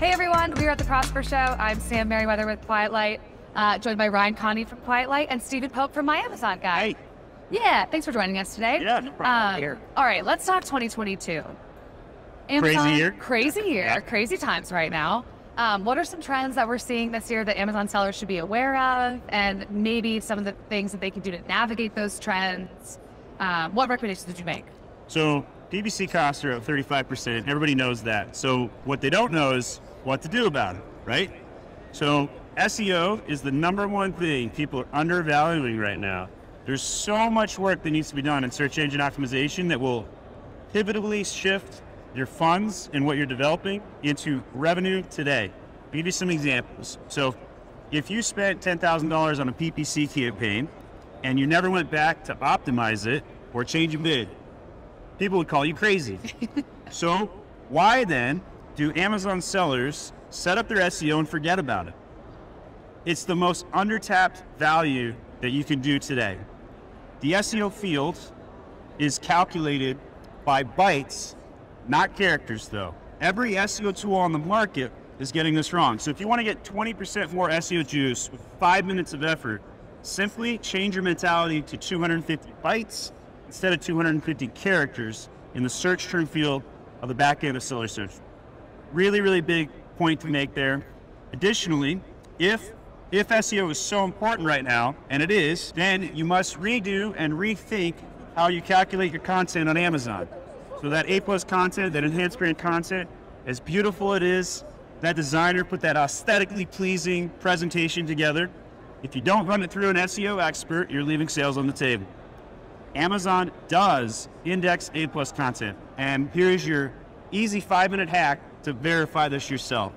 Hey everyone, we are at the Prosper Show. I'm Sam Merriweather with Quiet Light, uh, joined by Ryan Condie from Quiet Light and Steven Pope from My Amazon Guy. Hey. Yeah, thanks for joining us today. Yeah, no problem. Um, Here. all right, let's talk 2022. Crazy year. Crazy year. Yeah. Crazy times right now. Um, what are some trends that we're seeing this year that Amazon sellers should be aware of, and maybe some of the things that they can do to navigate those trends? Um, what recommendations did you make? So PPC costs are up 35%. Everybody knows that. So what they don't know is what to do about it, right? So SEO is the number one thing people are undervaluing right now. There's so much work that needs to be done in search engine optimization that will pivotally shift your funds and what you're developing into revenue today. I'll give you some examples. So if you spent $10,000 on a PPC campaign and you never went back to optimize it or change a bid, people would call you crazy. so why then do Amazon sellers set up their SEO and forget about it? It's the most undertapped value that you can do today. The SEO field is calculated by bytes, not characters though. Every SEO tool on the market is getting this wrong. So if you want to get 20% more SEO juice with five minutes of effort, simply change your mentality to 250 bytes instead of 250 characters in the search term field of the back end of seller search. Really, really big point to make there. Additionally, if if SEO is so important right now, and it is, then you must redo and rethink how you calculate your content on Amazon. So that A plus content, that enhanced brand content, as beautiful it is, that designer put that aesthetically pleasing presentation together. If you don't run it through an SEO expert, you're leaving sales on the table. Amazon does index A plus content, and here's your easy five minute hack to verify this yourself.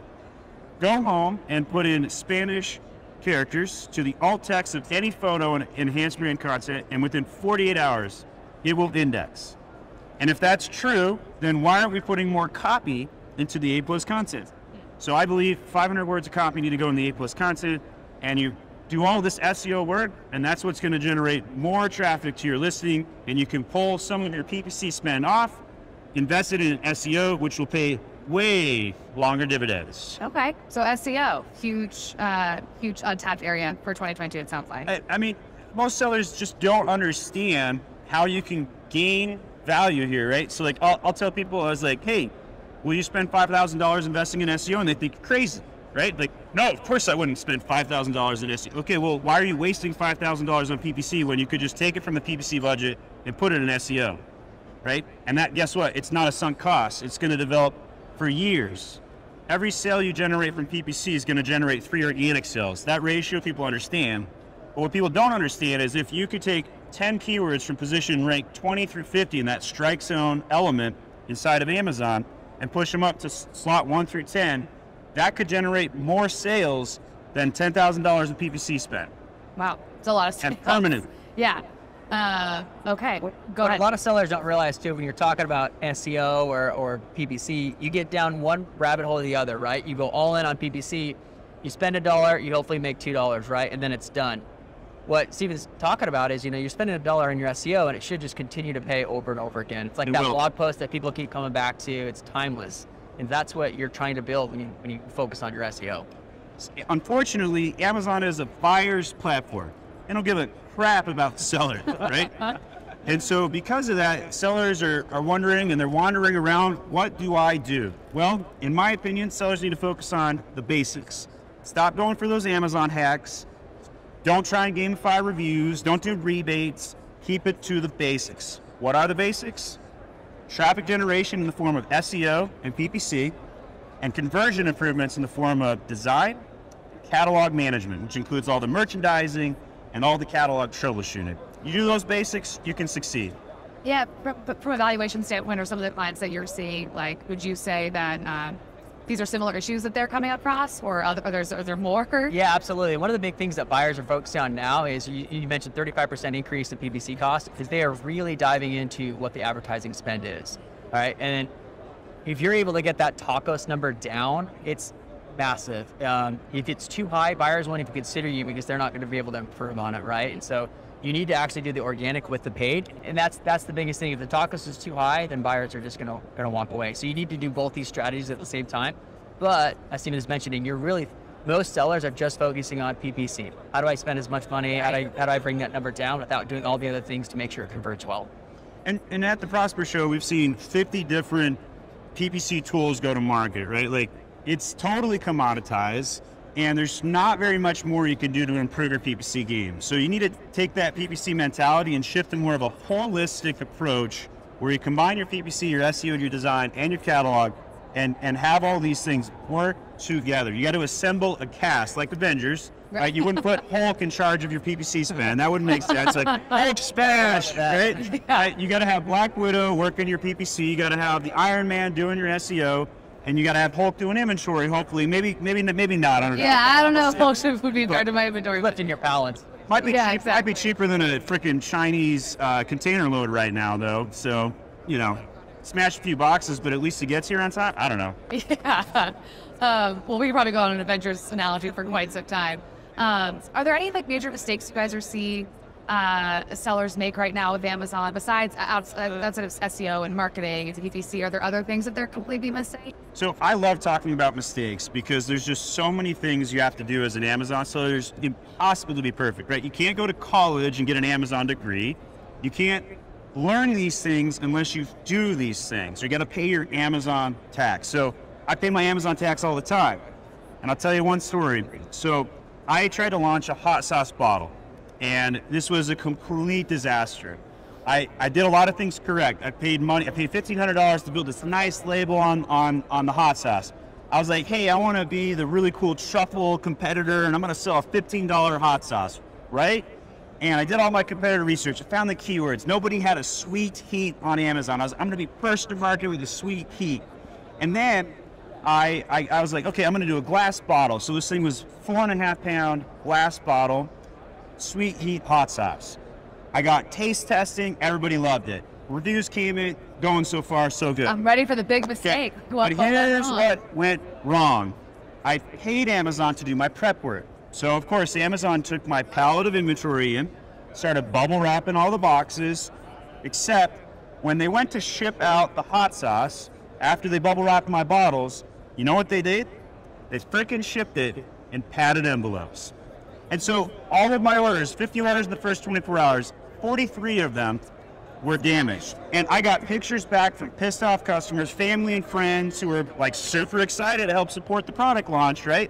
Go home and put in Spanish characters to the alt text of any photo and enhanced brand content, and within 48 hours, it will index. And if that's true, then why aren't we putting more copy into the A plus content? So I believe 500 words of copy need to go in the A plus content, and you do all this SEO work, and that's what's going to generate more traffic to your listing, and you can pull some of your PPC spend off, invest it in SEO, which will pay way longer dividends. Okay, so SEO, huge, uh, huge untapped area for 2022. It sounds like. I, I mean, most sellers just don't understand how you can gain value here, right? So, like, I'll, I'll tell people, I was like, hey, will you spend $5,000 investing in SEO? And they think you're crazy, right? Like, no, of course I wouldn't spend $5,000 in SEO. Okay, well, why are you wasting $5,000 on PPC when you could just take it from the PPC budget and put it in SEO, right? And that, guess what? It's not a sunk cost. It's going to develop for years. Every sale you generate from PPC is going to generate three organic sales. That ratio people understand. But what people don't understand is if you could take 10 keywords from position rank 20 through 50 in that strike zone element inside of Amazon and push them up to slot 1 through 10, that could generate more sales than $10,000 in PPC spent. Wow, it's a lot of And permanent. Yeah. Uh, okay, go What ahead. a lot of sellers don't realize too, when you're talking about SEO or, or PPC, you get down one rabbit hole or the other, right? You go all in on PPC, you spend a dollar, you hopefully make two dollars, right? And then it's done. What Steven's talking about is, you know, you're spending a dollar on your SEO and it should just continue to pay over and over again. It's like It that will. blog post that people keep coming back to. It's timeless. And that's what you're trying to build when you, when you focus on your SEO. Unfortunately, Amazon is a buyer's platform. They don't give a crap about the seller, right? and so because of that, sellers are, are wondering and they're wandering around, what do I do? Well, in my opinion, sellers need to focus on the basics. Stop going for those Amazon hacks. Don't try and gamify reviews. Don't do rebates. Keep it to the basics. What are the basics? Traffic generation in the form of SEO and PPC, and conversion improvements in the form of design, catalog management, which includes all the merchandising and all the catalog troubleshooting. You do those basics, you can succeed. Yeah, but but from a valuation standpoint, or some of the clients that you're seeing, like, would you say that uh, these are similar issues that they're coming across, or are, there, are there more? Yeah, absolutely. One of the big things that buyers are focusing on now is you, you mentioned 35% increase in PPC cost because they are really diving into what the advertising spend is. All right. And if you're able to get that TACoS number down, it's massive. Um, if it's too high, buyers won't even consider you because they're not going to be able to improve on it. Right. And so you need to actually do the organic with the paid. And that's that's the biggest thing. If the TACoS is too high, then buyers are just going to going to walk away. So you need to do both these strategies at the same time. But as Steven is mentioning, you're really most sellers are just focusing on PPC. How do I spend as much money? How do I, how do I bring that number down without doing all the other things to make sure it converts well? And, and at the Prosper Show, we've seen 50 different PPC tools go to market, right? Like it's totally commoditized, and there's not very much more you can do to improve your PPC game. So you need to take that PPC mentality and shift to more of a holistic approach where you combine your PPC, your SEO, and your design, and your catalog, and and have all these things work together. You got to assemble a cast like Avengers. Right. You wouldn't put Hulk in charge of your PPC spend. That wouldn't make sense. Like Hulk smash, right? right? You got to have Black Widow working your PPC. You got to have the Iron Man doing your SEO, and you got to have Hulk do an inventory. Hopefully, maybe, maybe, maybe not. I don't know. Yeah, I don't know if Hulk would be part of my inventory. Lifting your pallets. Might be Yeah, cheap, exactly. might be cheaper than a freaking Chinese uh, container load right now, though. So you know, smash a few boxes, but at least it gets here on time. I don't know. Yeah. Um, well, we could probably go on an Avengers analogy for quite some time. Um, are there any like major mistakes you guys are seeing uh, sellers make right now with Amazon besides outside, outside of SEO and marketing and PPC? Are there other things that they're completely missing? So I love talking about mistakes because there's just so many things you have to do as an Amazon seller. It's impossible to be perfect, right? You can't go to college and get an Amazon degree. You can't learn these things unless you do these things. You got to pay your Amazon tax. So I pay my Amazon tax all the time. And I'll tell you one story. So I tried to launch a hot sauce bottle, and this was a complete disaster. I, I did a lot of things correct. I paid money. I paid fifteen hundred dollars to build this nice label on, on on the hot sauce. I was like, hey, I want to be the really cool truffle competitor, and I'm going to sell a fifteen dollar hot sauce, right? And I did all my competitor research. I found the keywords. Nobody had a sweet heat on Amazon. I was, I'm going to be first to market with a sweet heat. And then I, I, I was like, okay, I'm going to do a glass bottle. So this thing was four and a half pound glass bottle, sweet heat hot sauce. I got taste testing. Everybody loved it. Reviews came in, going so far, so good. I'm ready for the big mistake. But here's what went wrong. I paid Amazon to do my prep work. So of course, Amazon took my pallet of inventory in, started bubble wrapping all the boxes, except when they went to ship out the hot sauce after they bubble wrapped my bottles, you know what they did? They freaking shipped it in padded envelopes. And so all of my orders, 50 orders in the first 24 hours, 43 of them were damaged. And I got pictures back from pissed off customers, family and friends who were like super excited to help support the product launch, right?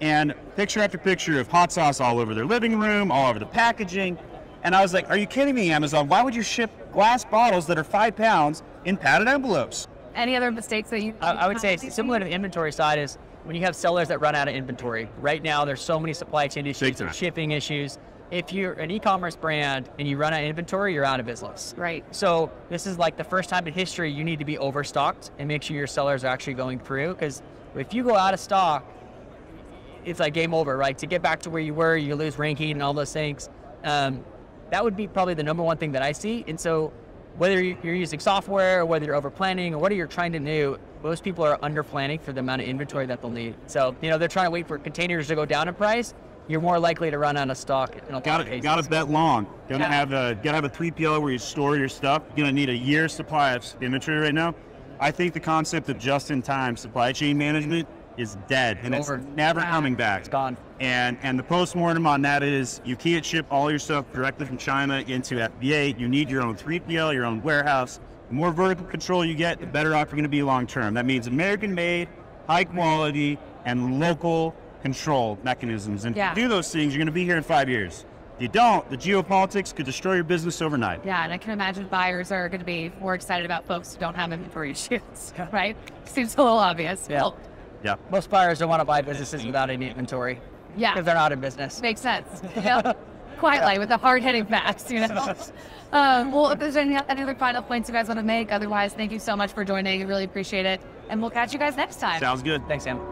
And picture after picture of hot sauce all over their living room, all over the packaging. And I was like, are you kidding me, Amazon? Why would you ship glass bottles that are five pounds in padded envelopes? Any other mistakes that you? I, I would say it's similar to the inventory side is when you have sellers that run out of inventory. Right now, there's so many supply chain issues, shipping issues. If you're an e-commerce brand and you run out of inventory, you're out of business. Right. So this is like the first time in history you need to be overstocked and make sure your sellers are actually going through. Because if you go out of stock, it's like game over, right? To get back to where you were, you lose ranking and all those things. Um, that would be probably the number one thing that I see. And so whether you- you're using software or whether you're over planning or what you're trying to do, most people are under planning for the amount of inventory that they'll need. So, you know, they're trying to wait for containers to go down in price. You're more likely to run out of stock in a lot Got to got to bet long. Gonna Yeah. have a gotta have a 3PL where you store your stuff. You're gonna need a year's supply of inventory right now. I think the concept of just-in-time supply chain management is dead, and it's Over. never ah, coming back. It's gone. And and the postmortem on that is you can't ship all your stuff directly from China into FBA. You need your own 3PL, your own warehouse. The more vertical control you get, the better off you're going to be long term. That means American made, high quality, and local control mechanisms. And Yeah. if you do those things, you're going to be here in five years. If you don't, the geopolitics could destroy your business overnight. Yeah, and I can imagine buyers are going to be more excited about folks who don't have inventory issues, right? Seems a little obvious. Yeah. Well, Yeah. Most buyers don't want to buy businesses without any inventory. Yeah. Because they're not in business. makes sense. Yeah. Quietly with the hard hitting facts, you know. Um, well, if there's any, any other final points you guys want to make, otherwise, thank you so much for joining. I really appreciate it. And we'll catch you guys next time. Sounds good. Thanks, Sam.